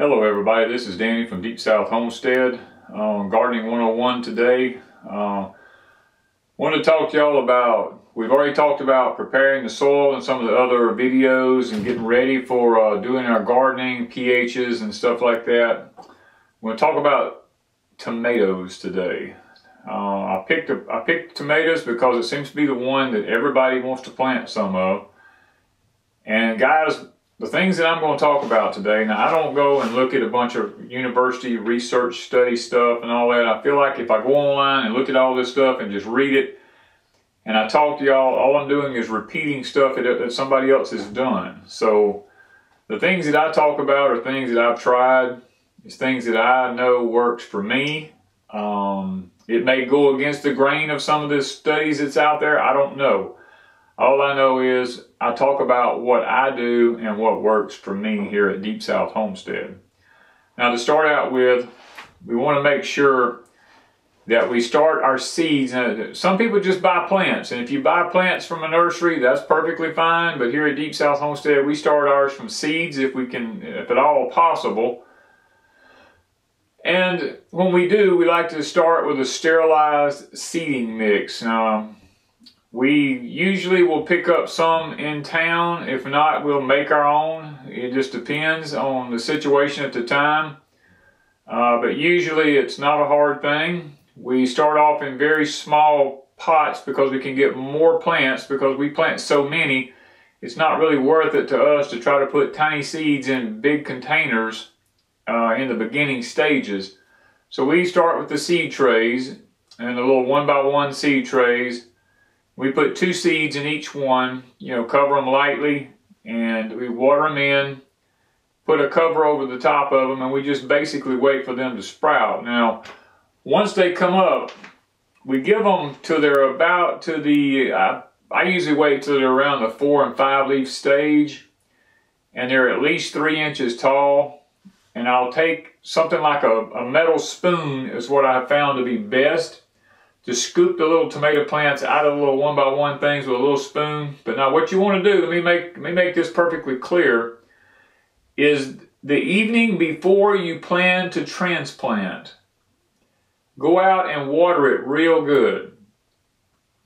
Hello everybody, this is Danny from Deep South Homestead um, Gardening 101 today. Uh, want to talk to y'all about, we've already talked about preparing the soil and some of the other videos and getting ready for uh, doing our gardening, pHs and stuff like that. We're going to talk about tomatoes today. Uh, I picked a, I picked tomatoes because it seems to be the one that everybody wants to plant some of. And guys, the things that I'm going to talk about today, now I don't go and look at a bunch of university research study stuff and all that. I feel like if I go online and look at all this stuff and just read it and I talk to y'all, all I'm doing is repeating stuff that, that somebody else has done. So the things that I talk about are things that I've tried. It's things that I know works for me. Um, it may go against the grain of some of the studies that's out there. I don't know. All I know is I talk about what I do and what works for me here at Deep South Homestead. Now to start out with, we want to make sure that we start our seeds. Some people just buy plants, and if you buy plants from a nursery, that's perfectly fine. But here at Deep South Homestead, we start ours from seeds if we can, if at all possible. And when we do, we like to start with a sterilized seeding mix. Now, we usually will pick up some in town. If not, we'll make our own. It just depends on the situation at the time. Uh, but usually it's not a hard thing. We start off in very small pots because we can get more plants because we plant so many. It's not really worth it to us to try to put tiny seeds in big containers uh, in the beginning stages. So we start with the seed trays and the little one by one seed trays we put two seeds in each one, you know, cover them lightly, and we water them in, put a cover over the top of them, and we just basically wait for them to sprout. Now, once they come up, we give them to their about to the, I, I usually wait till they're around the four and five leaf stage, and they're at least three inches tall. And I'll take something like a, a metal spoon is what I found to be best just scoop the little tomato plants out of the little one by one things with a little spoon. But now what you want to do, let me make, let me make this perfectly clear, is the evening before you plan to transplant, go out and water it real good.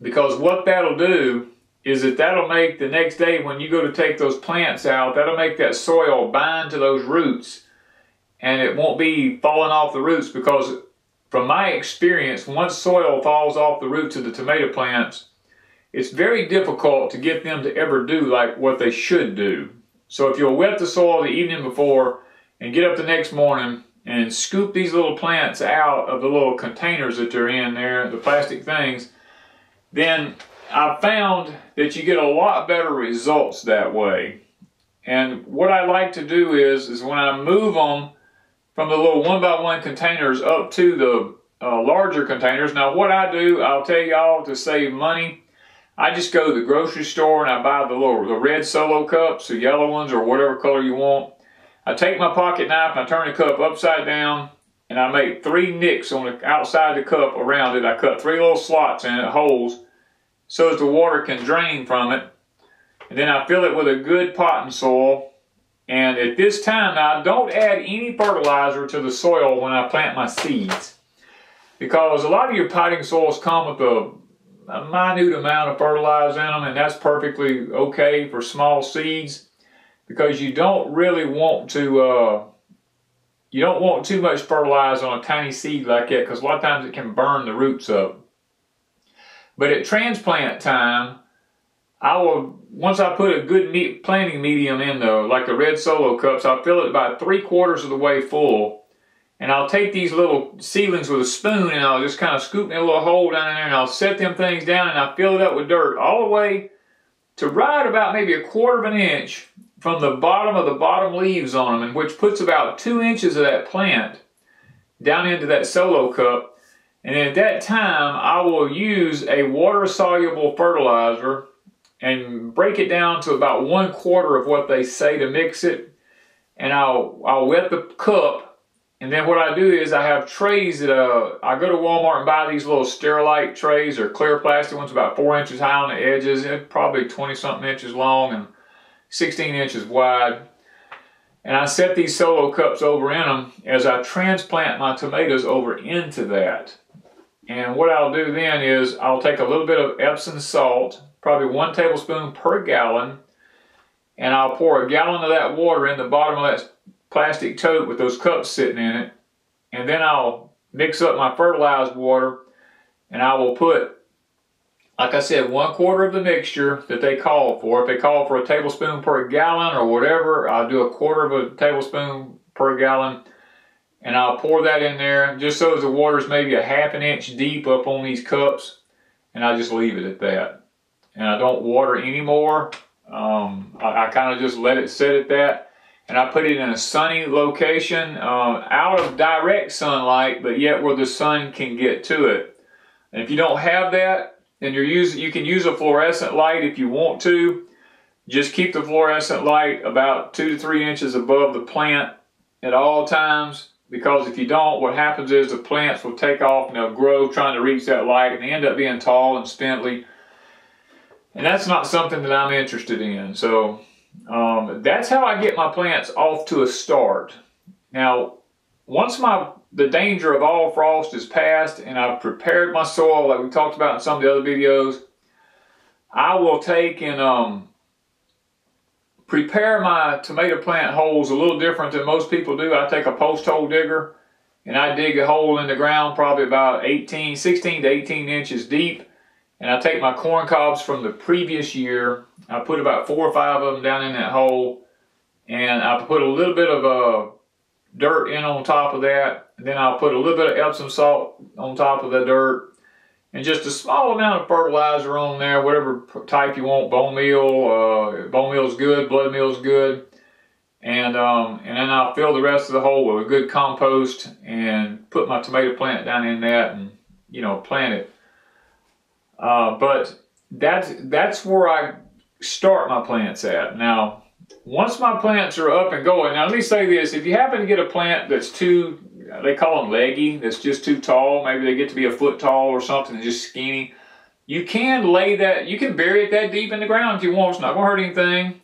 Because what that'll do is that that'll make the next day when you go to take those plants out, that'll make that soil bind to those roots and it won't be falling off the roots because from my experience, once soil falls off the roots of the tomato plants, it's very difficult to get them to ever do like what they should do. So if you'll wet the soil the evening before and get up the next morning and scoop these little plants out of the little containers that they're in there, the plastic things, then I found that you get a lot better results that way. And what I like to do is, is when I move them from the little one by one containers up to the uh, larger containers. Now what I do, I'll tell y'all to save money. I just go to the grocery store and I buy the little the red solo cups, the yellow ones or whatever color you want. I take my pocket knife and I turn the cup upside down and I make three nicks on the outside of the cup around it. I cut three little slots in it, holes, so that the water can drain from it. And then I fill it with a good potting soil and at this time, now don't add any fertilizer to the soil when I plant my seeds. Because a lot of your potting soils come with a, a minute amount of fertilizer in them, and that's perfectly okay for small seeds. Because you don't really want to, uh, you don't want too much fertilizer on a tiny seed like that, because a lot of times it can burn the roots up. But at transplant time, I will, once I put a good meat, planting medium in though, like the red solo cups, I'll fill it about three quarters of the way full. And I'll take these little seedlings with a spoon and I'll just kind of scoop me a little hole down in there and I'll set them things down and I fill it up with dirt all the way to right about maybe a quarter of an inch from the bottom of the bottom leaves on them, and which puts about two inches of that plant down into that solo cup. And at that time, I will use a water-soluble fertilizer and break it down to about one quarter of what they say to mix it. And I'll, I'll wet the cup. And then what I do is I have trays that uh, I go to Walmart and buy these little Sterilite trays or clear plastic ones about four inches high on the edges, and probably 20 something inches long and 16 inches wide. And I set these solo cups over in them as I transplant my tomatoes over into that. And what I'll do then is I'll take a little bit of Epsom salt, probably one tablespoon per gallon, and I'll pour a gallon of that water in the bottom of that plastic tote with those cups sitting in it. And then I'll mix up my fertilized water and I will put, like I said, one quarter of the mixture that they call for. If they call for a tablespoon per gallon or whatever, I'll do a quarter of a tablespoon per gallon and I'll pour that in there just so the water's maybe a half an inch deep up on these cups and I just leave it at that. And I don't water anymore. Um, I, I kind of just let it sit at that and I put it in a sunny location uh, out of direct sunlight but yet where the sun can get to it. And if you don't have that then you're using, you can use a fluorescent light if you want to. Just keep the fluorescent light about two to three inches above the plant at all times because if you don't, what happens is the plants will take off and they'll grow trying to reach that light and they end up being tall and spindly. And that's not something that I'm interested in. So um, that's how I get my plants off to a start. Now, once my the danger of all frost is past and I've prepared my soil like we talked about in some of the other videos, I will take and um, prepare my tomato plant holes a little different than most people do. I take a post hole digger and I dig a hole in the ground probably about 18, 16 to 18 inches deep. And I take my corn cobs from the previous year. I put about four or five of them down in that hole. And I put a little bit of uh, dirt in on top of that. And then I'll put a little bit of Epsom salt on top of the dirt and just a small amount of fertilizer on there, whatever type you want, bone meal, uh, bone meal is good, blood meal is good. And, um, and then I'll fill the rest of the hole with a good compost and put my tomato plant down in that and, you know, plant it. Uh, but that's, that's where I start my plants at. Now, once my plants are up and going, now let me say this, if you happen to get a plant that's too they call them leggy, that's just too tall. Maybe they get to be a foot tall or something, just skinny. You can lay that, you can bury it that deep in the ground if you want. It's not going to hurt anything.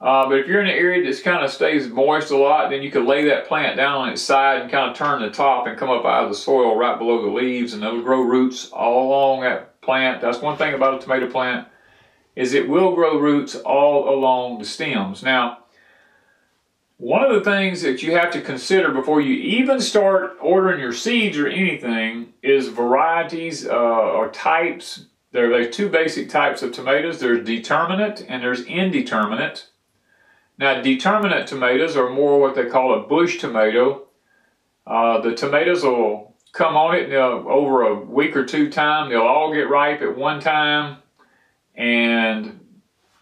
Uh, but if you're in an area that kind of stays moist a lot, then you could lay that plant down on its side and kind of turn the top and come up out of the soil right below the leaves and it'll grow roots all along that plant. That's one thing about a tomato plant is it will grow roots all along the stems. Now, one of the things that you have to consider before you even start ordering your seeds or anything is varieties uh, or types. There are two basic types of tomatoes. There's determinate and there's indeterminate. Now, determinate tomatoes are more what they call a bush tomato. Uh, the tomatoes will come on it over a week or two time. They'll all get ripe at one time. And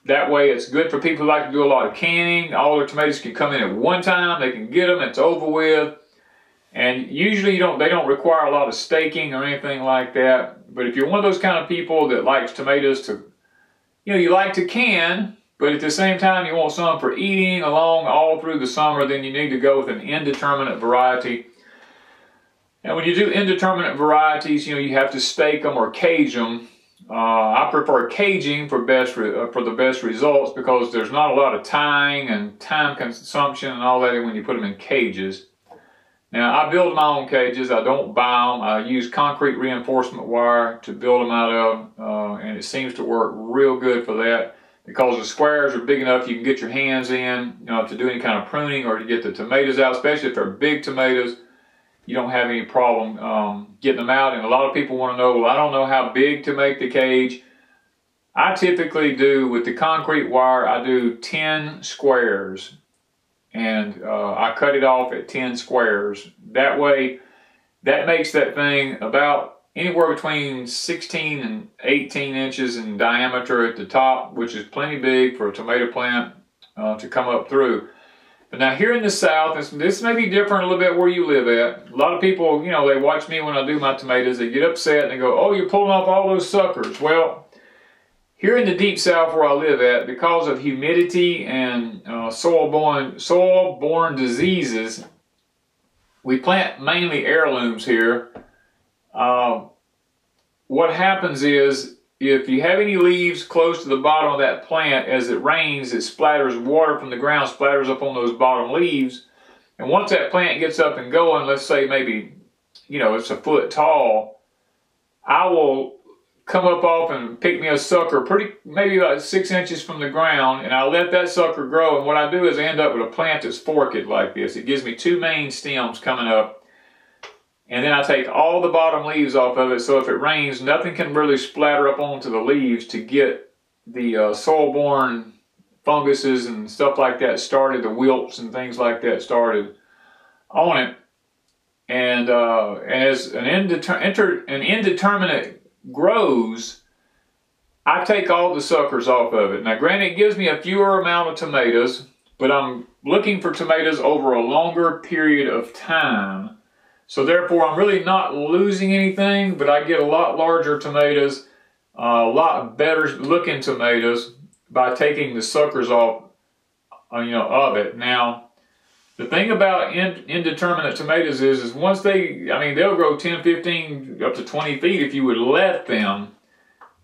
that way it's good for people who like to do a lot of canning. All their tomatoes can come in at one time. They can get them. It's over with. And usually you don't, they don't require a lot of staking or anything like that. But if you're one of those kind of people that likes tomatoes to, you know, you like to can, but at the same time you want some for eating along all through the summer, then you need to go with an indeterminate variety. And when you do indeterminate varieties, you know, you have to stake them or cage them uh, I prefer caging for best uh, for the best results because there's not a lot of tying and time consumption and all that when you put them in cages. Now I build my own cages. I don't buy them. I use concrete reinforcement wire to build them out of, uh, and it seems to work real good for that because the squares are big enough you can get your hands in you know, to do any kind of pruning or to get the tomatoes out, especially if they're big tomatoes you don't have any problem um, getting them out. And a lot of people want to know, well, I don't know how big to make the cage. I typically do, with the concrete wire, I do 10 squares. And uh, I cut it off at 10 squares. That way, that makes that thing about anywhere between 16 and 18 inches in diameter at the top, which is plenty big for a tomato plant uh, to come up through. But now here in the South, this, this may be different a little bit where you live at. A lot of people, you know, they watch me when I do my tomatoes. They get upset and they go, oh, you're pulling off all those suckers. Well, here in the deep South where I live at, because of humidity and uh, soil-borne soil-borne diseases, we plant mainly heirlooms here. Uh, what happens is if you have any leaves close to the bottom of that plant, as it rains, it splatters water from the ground, splatters up on those bottom leaves. And once that plant gets up and going, let's say maybe, you know, it's a foot tall, I will come up off and pick me a sucker pretty, maybe about six inches from the ground, and I let that sucker grow. And what I do is I end up with a plant that's forked like this. It gives me two main stems coming up and then I take all the bottom leaves off of it so if it rains nothing can really splatter up onto the leaves to get the uh, soil-borne funguses and stuff like that started, the wilts and things like that started on it. And uh, as an, indeter an indeterminate grows, I take all the suckers off of it. Now granted it gives me a fewer amount of tomatoes, but I'm looking for tomatoes over a longer period of time so therefore, I'm really not losing anything, but I get a lot larger tomatoes, uh, a lot better looking tomatoes by taking the suckers off, uh, you know, of it. Now, the thing about in, indeterminate tomatoes is, is once they, I mean, they'll grow 10, 15, up to 20 feet if you would let them.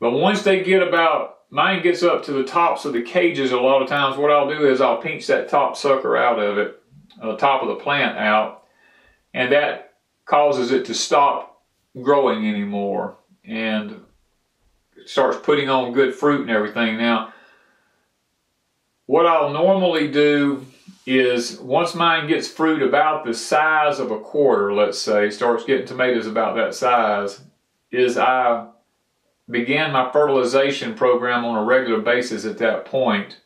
But once they get about, mine gets up to the tops of the cages a lot of times, what I'll do is I'll pinch that top sucker out of it, uh, the top of the plant out, and that causes it to stop growing anymore and starts putting on good fruit and everything. Now, what I'll normally do is once mine gets fruit about the size of a quarter, let's say, starts getting tomatoes about that size, is I begin my fertilization program on a regular basis at that point.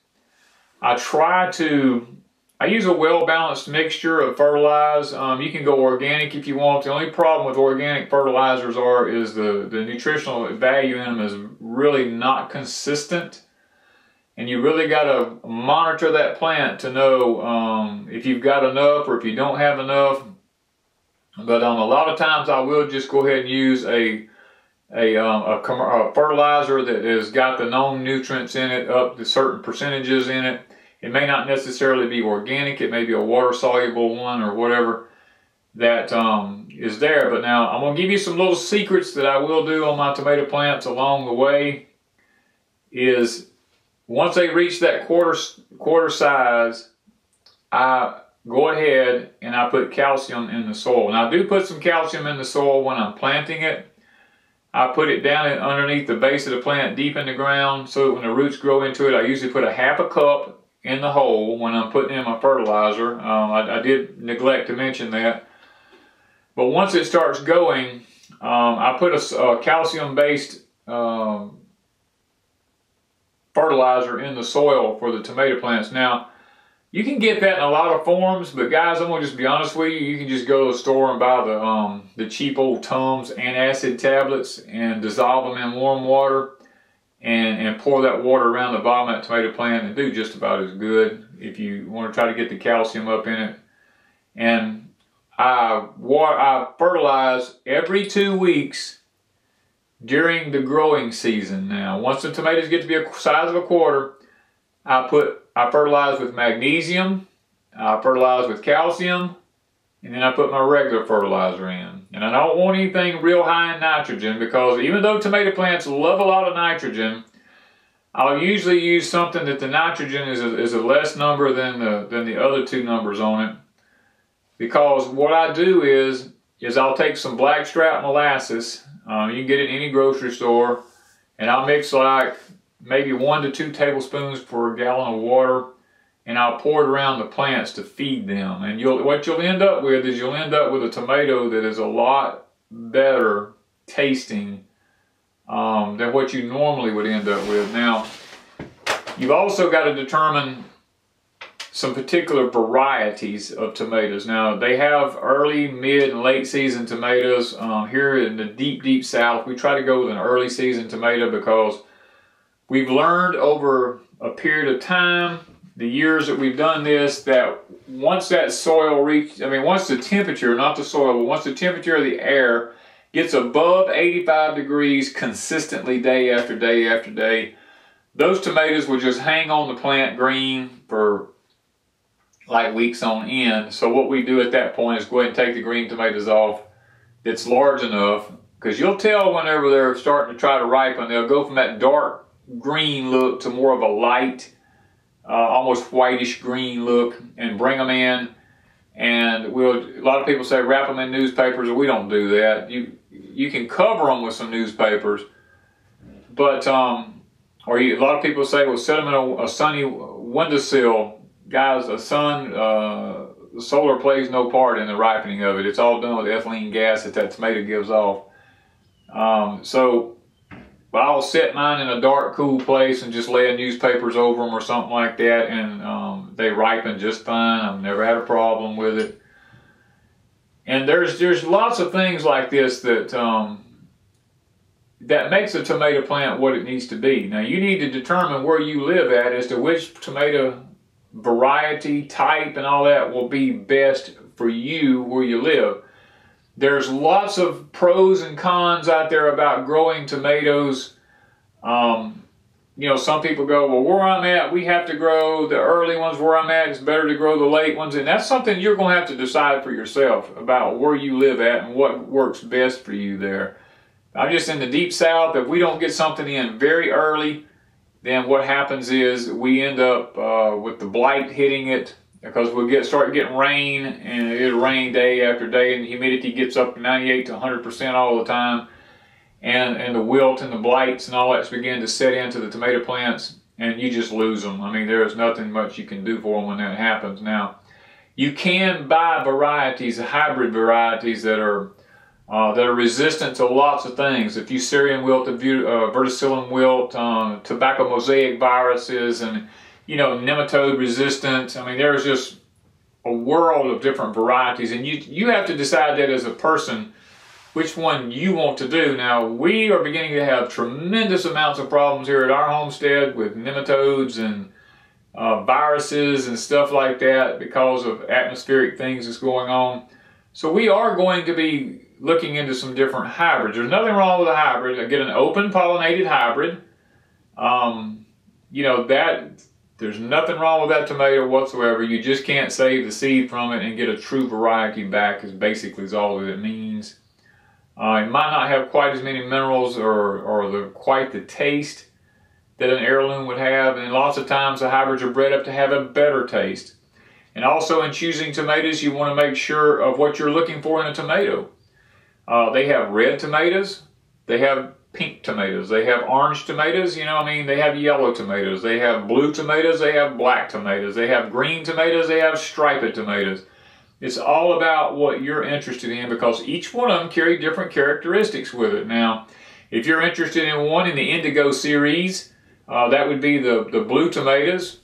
I try to I use a well-balanced mixture of fertilize. Um, you can go organic if you want. The only problem with organic fertilizers are is the, the nutritional value in them is really not consistent. And you really got to monitor that plant to know um, if you've got enough or if you don't have enough. But um, a lot of times I will just go ahead and use a a, um, a, a fertilizer that has got the known nutrients in it up to certain percentages in it it may not necessarily be organic, it may be a water soluble one or whatever that um, is there. But now I'm going to give you some little secrets that I will do on my tomato plants along the way. Is once they reach that quarter quarter size, I go ahead and I put calcium in the soil. Now I do put some calcium in the soil when I'm planting it. I put it down underneath the base of the plant deep in the ground so that when the roots grow into it, I usually put a half a cup in the hole when I'm putting in my fertilizer. Um, I, I, did neglect to mention that. But once it starts going, um, I put a, a calcium-based um, fertilizer in the soil for the tomato plants. Now, you can get that in a lot of forms, but guys, I'm gonna just be honest with you. You can just go to the store and buy the um, the cheap old Tums antacid tablets and dissolve them in warm water and, and pour that water around the bottom of that tomato plant and do just about as good if you want to try to get the calcium up in it. And I, water, I fertilize every two weeks during the growing season. Now, once the tomatoes get to be a size of a quarter, I put I fertilize with magnesium, I fertilize with calcium, and then I put my regular fertilizer in. And I don't want anything real high in nitrogen because even though tomato plants love a lot of nitrogen, I'll usually use something that the nitrogen is a, is a less number than the, than the other two numbers on it. Because what I do is, is I'll take some blackstrap molasses, uh, you can get it in any grocery store, and I'll mix like maybe one to two tablespoons per gallon of water and I'll pour it around the plants to feed them. And you'll what you'll end up with is you'll end up with a tomato that is a lot better tasting um, than what you normally would end up with. Now, you've also got to determine some particular varieties of tomatoes. Now, they have early, mid, and late season tomatoes. Um, here in the deep, deep south, we try to go with an early season tomato because we've learned over a period of time the years that we've done this that once that soil reach I mean once the temperature not the soil but once the temperature of the air gets above 85 degrees consistently day after day after day those tomatoes will just hang on the plant green for like weeks on end. So what we do at that point is go ahead and take the green tomatoes off that's large enough because you'll tell whenever they're starting to try to ripen, they'll go from that dark green look to more of a light, uh, almost whitish green look, and bring them in. And we'll a lot of people say wrap them in newspapers. We don't do that. You you can cover them with some newspapers, but um, or you, a lot of people say well set them in a, a sunny windowsill. Guys, the sun, uh, the solar plays no part in the ripening of it. It's all done with ethylene gas that that tomato gives off. Um, so, but I'll set mine in a dark, cool place and just lay newspapers over them or something like that, and um, they ripen just fine. I've never had a problem with it. And there's there's lots of things like this that um, that makes a tomato plant what it needs to be. Now you need to determine where you live at as to which tomato variety, type, and all that will be best for you where you live. There's lots of pros and cons out there about growing tomatoes. Um, you know, some people go, well, where I'm at, we have to grow the early ones. Where I'm at, it's better to grow the late ones. And that's something you're going to have to decide for yourself about where you live at and what works best for you there. I'm just in the deep south. If we don't get something in very early, then what happens is we end up uh, with the blight hitting it because we'll get start getting rain and it'll rain day after day and the humidity gets up to 98 to 100 percent all the time. And and the wilt and the blights and all that's begin to set into the tomato plants and you just lose them i mean there's nothing much you can do for them when that happens. Now you can buy varieties hybrid varieties that are uh, that are resistant to lots of things. The Fusarium wilt, uh, verticillium wilt, um, tobacco mosaic viruses, and you know, nematode resistant. I mean, there's just a world of different varieties, and you you have to decide that as a person which one you want to do. Now, we are beginning to have tremendous amounts of problems here at our homestead with nematodes and uh, viruses and stuff like that because of atmospheric things that's going on. So we are going to be looking into some different hybrids. There's nothing wrong with a hybrid. I get an open pollinated hybrid. Um, you know, that there's nothing wrong with that tomato whatsoever. You just can't save the seed from it and get a true variety back is basically all that it means. Uh, it might not have quite as many minerals or, or the, quite the taste that an heirloom would have. And lots of times the hybrids are bred up to have a better taste. And also in choosing tomatoes, you want to make sure of what you're looking for in a tomato. Uh, they have red tomatoes. They have pink tomatoes. They have orange tomatoes, you know, I mean, they have yellow tomatoes. They have blue tomatoes. They have black tomatoes. They have green tomatoes. They have striped tomatoes. It's all about what you're interested in because each one of them carry different characteristics with it. Now, if you're interested in one in the Indigo series, uh, that would be the, the blue tomatoes.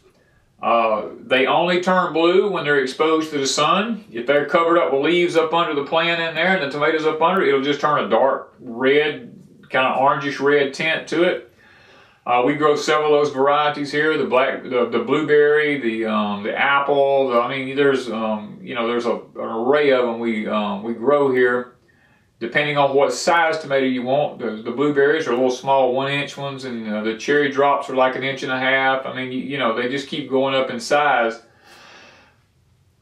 Uh, they only turn blue when they're exposed to the sun. If they're covered up with leaves up under the plant in there and the tomatoes up under, it'll just turn a dark red kind of orangish red tint to it. Uh, we grow several of those varieties here: the black, the, the blueberry, the um, the apple. The, I mean, there's um, you know there's a, an array of them we um, we grow here. Depending on what size tomato you want, the, the blueberries are little small one-inch ones, and uh, the cherry drops are like an inch and a half. I mean, you, you know, they just keep going up in size.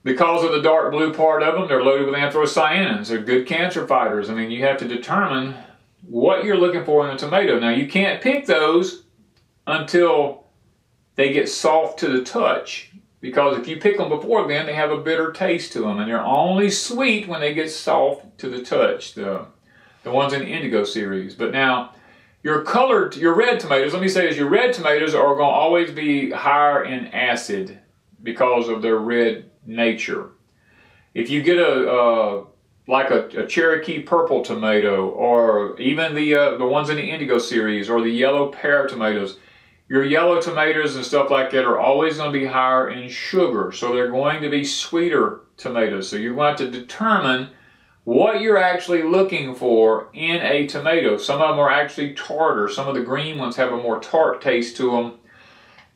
Because of the dark blue part of them, they're loaded with anthocyanins. They're good cancer fighters. I mean, you have to determine what you're looking for in a tomato. Now you can't pick those until they get soft to the touch because if you pick them before then they have a bitter taste to them and they're only sweet when they get soft to the touch the the ones in the indigo series but now your colored your red tomatoes let me say this your red tomatoes are going to always be higher in acid because of their red nature if you get a, a like a, a, Cherokee purple tomato, or even the uh, the ones in the Indigo series, or the yellow pear tomatoes. Your yellow tomatoes and stuff like that are always going to be higher in sugar, so they're going to be sweeter tomatoes. So you're want to determine what you're actually looking for in a tomato. Some of them are actually tartar. Some of the green ones have a more tart taste to them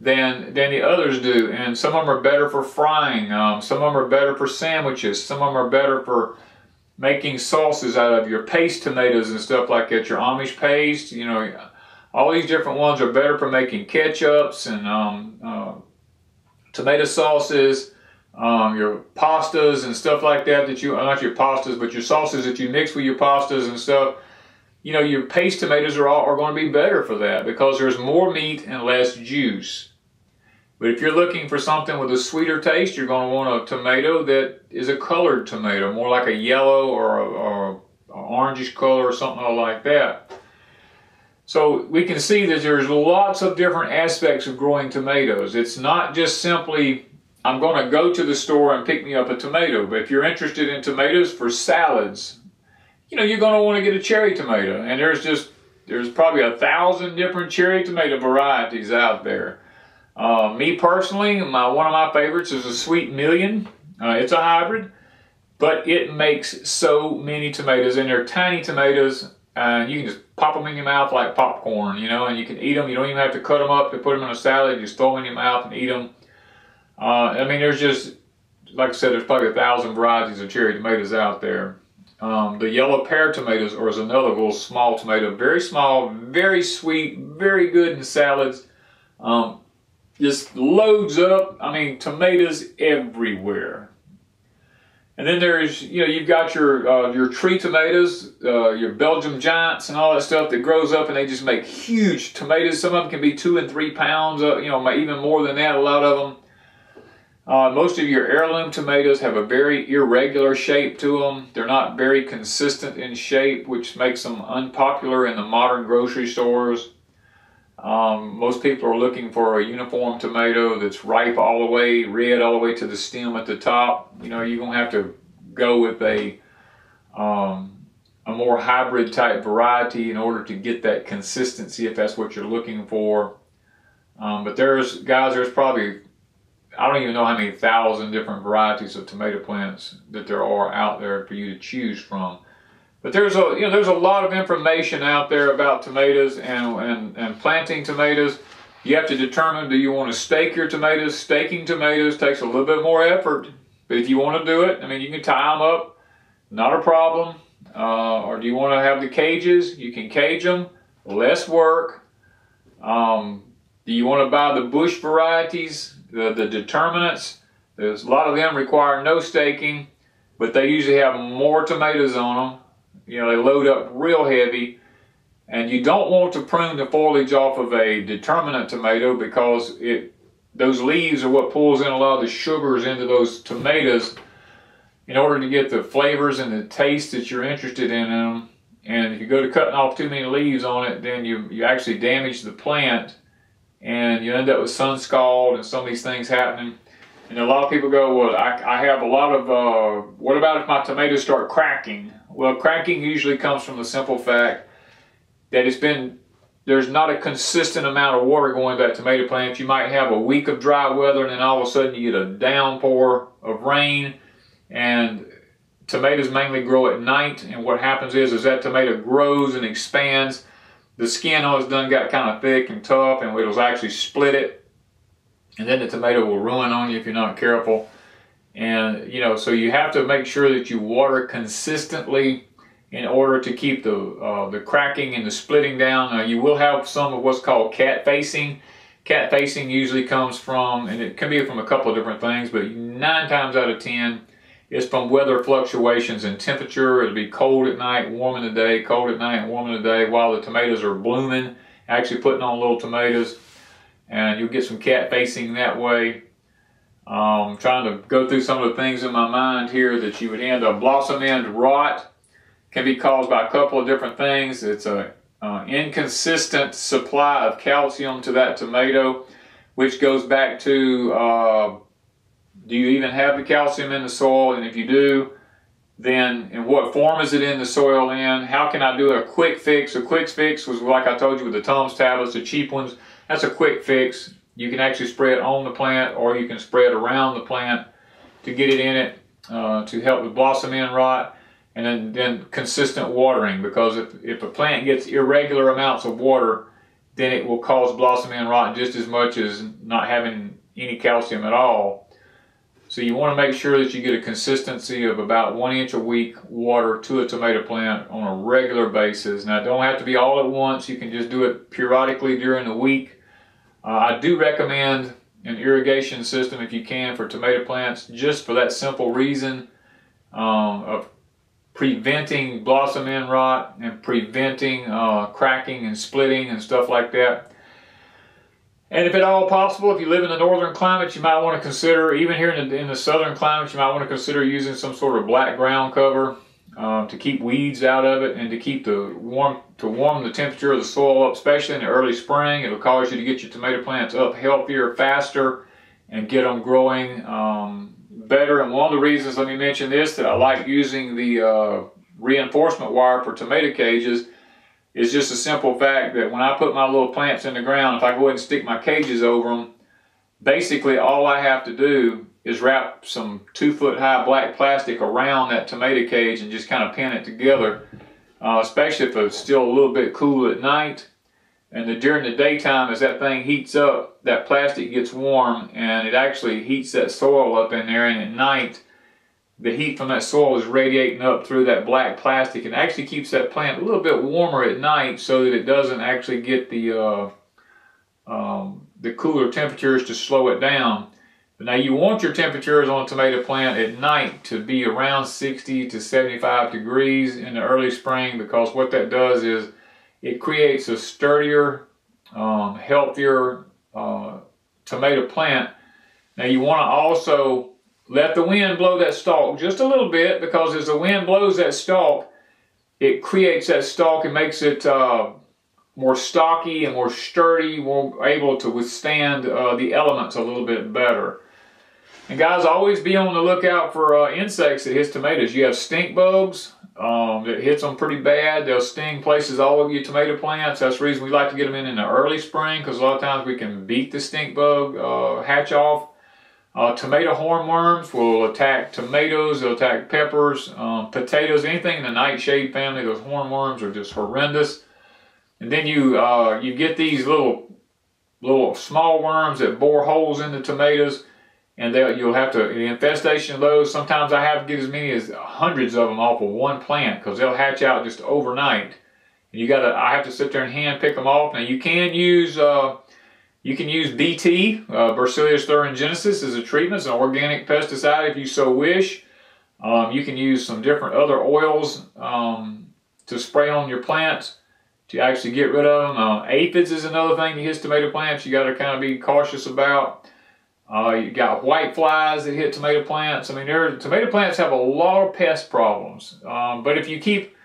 than than the others do, and some of them are better for frying. Um, some of them are better for sandwiches. Some of them are better for making sauces out of your paste tomatoes and stuff like that, your Amish paste, you know, all these different ones are better for making ketchups and um, uh, tomato sauces, um, your pastas and stuff like that that you, not your pastas, but your sauces that you mix with your pastas and stuff. you know, your paste tomatoes are, all, are going to be better for that because there's more meat and less juice. But if you're looking for something with a sweeter taste, you're going to want a tomato that is a colored tomato, more like a yellow or, a, or a orangish color or something like that. So we can see that there's lots of different aspects of growing tomatoes. It's not just simply, I'm going to go to the store and pick me up a tomato. But if you're interested in tomatoes for salads, you know, you're going to want to get a cherry tomato. And there's just, there's probably a thousand different cherry tomato varieties out there. Uh, me personally, my one of my favorites is a Sweet Million. Uh, it's a hybrid, but it makes so many tomatoes, and they're tiny tomatoes, and you can just pop them in your mouth like popcorn, you know, and you can eat them. You don't even have to cut them up to put them in a salad. You just throw them in your mouth and eat them. Uh, I mean, there's just, like I said, there's probably a thousand varieties of cherry tomatoes out there. Um, the yellow pear tomatoes or is another little small tomato, very small, very sweet, very good in salads. Um, just loads up. I mean, tomatoes everywhere. And then there's, you know, you've got your uh, your tree tomatoes, uh, your Belgium giants, and all that stuff that grows up, and they just make huge tomatoes. Some of them can be two and three pounds, uh, you know, even more than that. A lot of them. Uh, most of your heirloom tomatoes have a very irregular shape to them. They're not very consistent in shape, which makes them unpopular in the modern grocery stores. Um, most people are looking for a uniform tomato that's ripe all the way, red all the way to the stem at the top. You know, you're going to have to go with a, um, a more hybrid type variety in order to get that consistency if that's what you're looking for. Um, but there's, guys, there's probably, I don't even know how many thousand different varieties of tomato plants that there are out there for you to choose from. But there's a you know there's a lot of information out there about tomatoes and, and, and planting tomatoes. You have to determine do you want to stake your tomatoes. Staking tomatoes takes a little bit more effort, but if you want to do it, I mean you can tie them up, not a problem. Uh, or do you want to have the cages? You can cage them, less work. Um, do you want to buy the bush varieties, the, the determinants? There's a lot of them require no staking, but they usually have more tomatoes on them you know, they load up real heavy. And you don't want to prune the foliage off of a determinate tomato because it those leaves are what pulls in a lot of the sugars into those tomatoes in order to get the flavors and the taste that you're interested in them. And if you go to cutting off too many leaves on it, then you, you actually damage the plant and you end up with sun scald and some of these things happening. And a lot of people go, well, I, I have a lot of, uh, what about if my tomatoes start cracking? Well, cracking usually comes from the simple fact that it's been there's not a consistent amount of water going to that tomato plant. You might have a week of dry weather and then all of a sudden you get a downpour of rain and tomatoes mainly grow at night and what happens is, is that tomato grows and expands. The skin on it's done got kind of thick and tough and it'll actually split it and then the tomato will ruin on you if you're not careful. And, you know, so you have to make sure that you water consistently in order to keep the, uh, the cracking and the splitting down. Uh, you will have some of what's called cat facing. Cat facing usually comes from, and it can be from a couple of different things, but nine times out of 10, it's from weather fluctuations in temperature. It'll be cold at night, warm in the day, cold at night, warm in the day, while the tomatoes are blooming, actually putting on little tomatoes. And you'll get some cat facing that way. Um, trying to go through some of the things in my mind here that you would end up blossom end rot can be caused by a couple of different things. It's a uh, inconsistent supply of calcium to that tomato, which goes back to uh, do you even have the calcium in the soil? And if you do, then in what form is it in the soil in? How can I do a quick fix? A quick fix was like I told you with the Tums tablets, the cheap ones. That's a quick fix. You can actually spray it on the plant or you can spray it around the plant to get it in it uh, to help with blossom end rot and then, then consistent watering because if, if a plant gets irregular amounts of water then it will cause blossom end rot just as much as not having any calcium at all. So you want to make sure that you get a consistency of about one inch a week water to a tomato plant on a regular basis. Now don't have to be all at once. You can just do it periodically during the week uh, I do recommend an irrigation system if you can for tomato plants just for that simple reason um, of preventing blossom end rot and preventing uh, cracking and splitting and stuff like that. And if at all possible, if you live in the northern climate, you might want to consider, even here in the, in the southern climate, you might want to consider using some sort of black ground cover um, to keep weeds out of it and to keep the warm to warm the temperature of the soil up, especially in the early spring. It'll cause you to get your tomato plants up healthier, faster, and get them growing um, better. And one of the reasons, let me mention this, that I like using the uh, reinforcement wire for tomato cages is just a simple fact that when I put my little plants in the ground, if I go ahead and stick my cages over them, basically all I have to do is wrap some two foot high black plastic around that tomato cage and just kind of pin it together, uh, especially if it's still a little bit cool at night. And the, during the daytime, as that thing heats up, that plastic gets warm and it actually heats that soil up in there. And at night, the heat from that soil is radiating up through that black plastic and actually keeps that plant a little bit warmer at night so that it doesn't actually get the uh, um, the cooler temperatures to slow it down. Now you want your temperatures on a tomato plant at night to be around 60 to 75 degrees in the early spring because what that does is it creates a sturdier, um, healthier uh, tomato plant. Now you want to also let the wind blow that stalk just a little bit because as the wind blows that stalk, it creates that stalk and makes it uh, more stocky and more sturdy, more able to withstand uh, the elements a little bit better. And guys, always be on the lookout for uh, insects that hits tomatoes. You have stink bugs um, that hits them pretty bad. They'll sting places all over your tomato plants. That's the reason we like to get them in in the early spring because a lot of times we can beat the stink bug uh, hatch off. Uh, tomato hornworms will attack tomatoes, they'll attack peppers, um, potatoes, anything in the nightshade family. Those hornworms are just horrendous. And then you uh, you get these little little small worms that bore holes in the tomatoes and you'll have to the infestation of those sometimes i have to get as many as hundreds of them off of one plant because they'll hatch out just overnight. And you gotta i have to sit there and hand pick them off. Now you can use uh, you can use bt uh, bacillus thuringiensis as a treatment it's an organic pesticide if you so wish. Um, you can use some different other oils um, to spray on your plants to actually get rid of them uh, aphids is another thing that hits tomato plants you got to kind of be cautious about uh, you got white flies that hit tomato plants. I mean, there, tomato plants have a lot of pest problems. Um, but if you keep,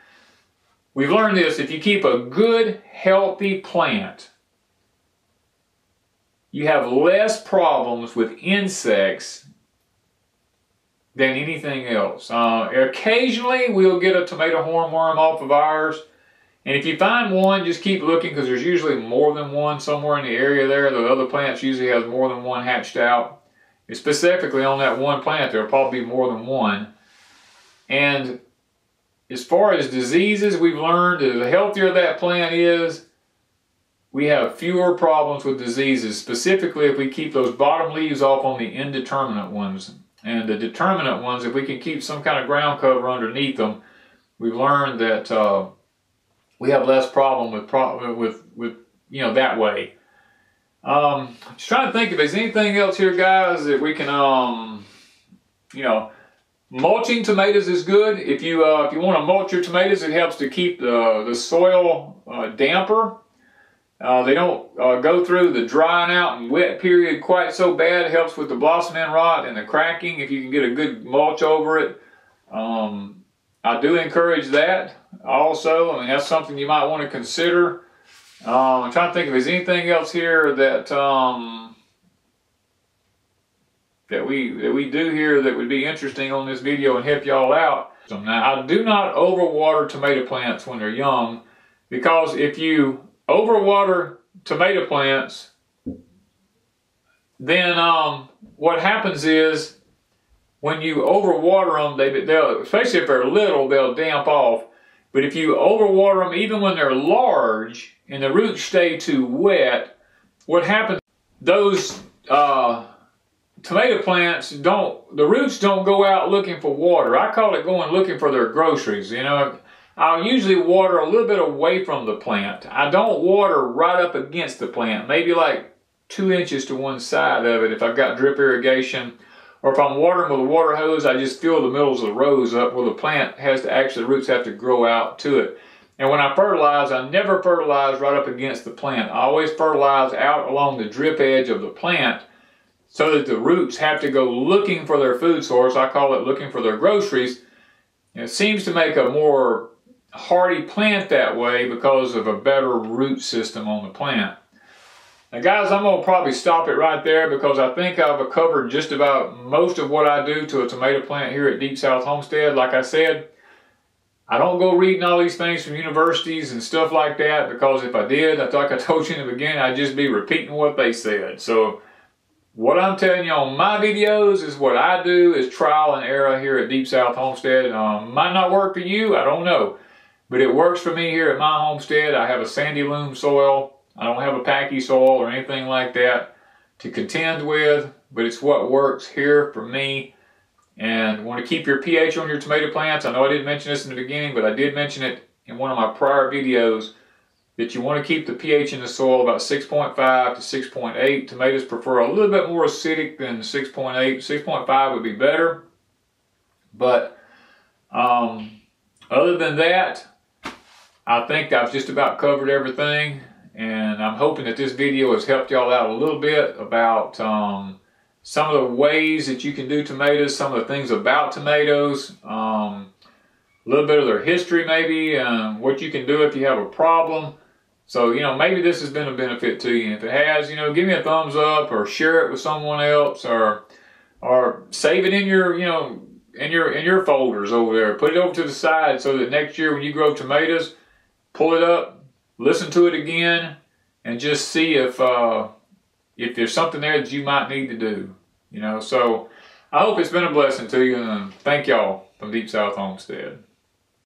we've learned this, if you keep a good, healthy plant, you have less problems with insects than anything else. Uh, occasionally, we'll get a tomato hornworm off of ours. And if you find one, just keep looking because there's usually more than one somewhere in the area there. The other plants usually has more than one hatched out. And specifically on that one plant, there'll probably be more than one. And as far as diseases, we've learned that the healthier that plant is, we have fewer problems with diseases, specifically if we keep those bottom leaves off on the indeterminate ones. And the determinate ones, if we can keep some kind of ground cover underneath them, we've learned that uh, we have less problem with pro with with you know that way. Um, just trying to think if there's anything else here, guys, that we can um, you know, mulching tomatoes is good. If you uh, if you want to mulch your tomatoes, it helps to keep the the soil uh, damper. Uh, they don't uh, go through the drying out and wet period quite so bad. It helps with the blossom end rot and the cracking if you can get a good mulch over it. Um, I do encourage that also. I mean, that's something you might want to consider. Um, I'm trying to think if there's anything else here that um, that we that we do here that would be interesting on this video and help y'all out. So now, I do not overwater tomato plants when they're young because if you overwater tomato plants, then um, what happens is when you overwater them, they, they'll, especially if they're little, they'll damp off. But if you overwater them, even when they're large and the roots stay too wet, what happens, those uh, tomato plants don't, the roots don't go out looking for water. I call it going looking for their groceries. You know, I'll usually water a little bit away from the plant. I don't water right up against the plant, maybe like two inches to one side of it if I've got drip irrigation or if I'm watering with a water hose, I just fill the middles of the rows up where the plant has to actually, the roots have to grow out to it. And when I fertilize, I never fertilize right up against the plant. I always fertilize out along the drip edge of the plant so that the roots have to go looking for their food source. I call it looking for their groceries. And it seems to make a more hardy plant that way because of a better root system on the plant. Now guys, I'm going to probably stop it right there because I think I've covered just about most of what I do to a tomato plant here at Deep South Homestead. Like I said, I don't go reading all these things from universities and stuff like that because if I did, I like I told you in the beginning, I'd just be repeating what they said. So what I'm telling you on my videos is what I do is trial and error here at Deep South Homestead. Um, might not work for you, I don't know. But it works for me here at my homestead. I have a sandy loam soil. I don't have a packy soil or anything like that to contend with, but it's what works here for me. And want to keep your pH on your tomato plants. I know I didn't mention this in the beginning, but I did mention it in one of my prior videos that you want to keep the pH in the soil about 6.5 to 6.8. Tomatoes prefer a little bit more acidic than 6.8. 6.5 would be better. But um, other than that, I think I've just about covered everything and I'm hoping that this video has helped y'all out a little bit about um, some of the ways that you can do tomatoes, some of the things about tomatoes, um, a little bit of their history maybe, what you can do if you have a problem. So, you know, maybe this has been a benefit to you. And if it has, you know, give me a thumbs up or share it with someone else or or save it in your, you know, in your in your folders over there. Put it over to the side so that next year when you grow tomatoes, pull it up, listen to it again, and just see if uh, if there's something there that you might need to do. You know, so I hope it's been a blessing to you, and thank y'all from Deep South Homestead.